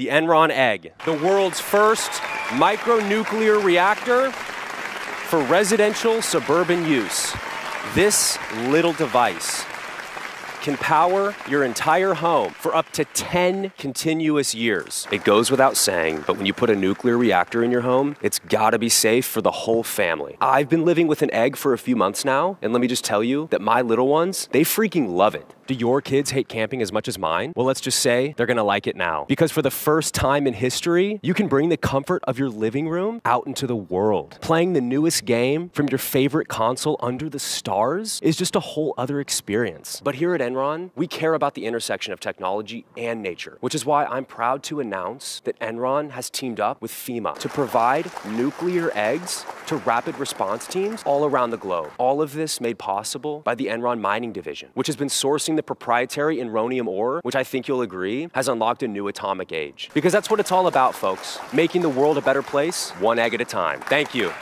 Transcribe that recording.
the Enron Egg, the world's first micronuclear reactor for residential suburban use. This little device can power your entire home for up to 10 continuous years. It goes without saying, but when you put a nuclear reactor in your home, it's gotta be safe for the whole family. I've been living with an egg for a few months now, and let me just tell you that my little ones, they freaking love it. Do your kids hate camping as much as mine? Well, let's just say they're gonna like it now. Because for the first time in history, you can bring the comfort of your living room out into the world. Playing the newest game from your favorite console under the stars is just a whole other experience. But here at Enron, we care about the intersection of technology and nature, which is why I'm proud to announce that Enron has teamed up with FEMA to provide nuclear eggs to rapid response teams all around the globe. All of this made possible by the Enron Mining Division, which has been sourcing the proprietary enronium ore, which I think you'll agree has unlocked a new atomic age. Because that's what it's all about, folks making the world a better place, one egg at a time. Thank you.